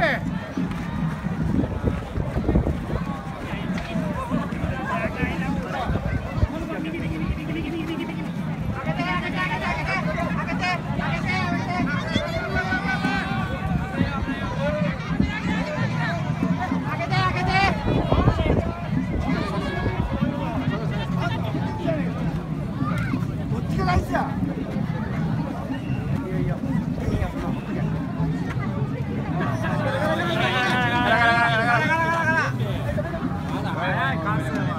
こっちが大事だ。Hayır, kanser.